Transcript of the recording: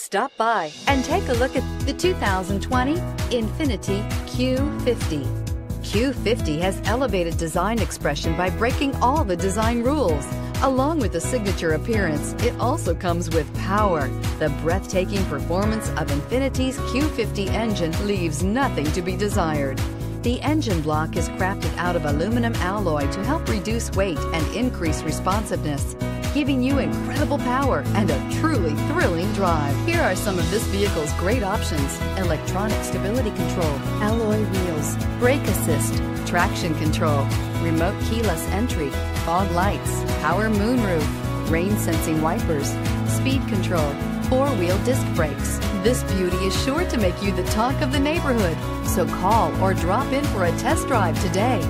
Stop by and take a look at the 2020 Infiniti Q50. Q50 has elevated design expression by breaking all the design rules. Along with the signature appearance, it also comes with power. The breathtaking performance of Infiniti's Q50 engine leaves nothing to be desired. The engine block is crafted out of aluminum alloy to help reduce weight and increase responsiveness giving you incredible power and a truly drive. Here are some of this vehicle's great options. Electronic stability control, alloy wheels, brake assist, traction control, remote keyless entry, fog lights, power moonroof, rain sensing wipers, speed control, four-wheel disc brakes. This beauty is sure to make you the talk of the neighborhood. So call or drop in for a test drive today.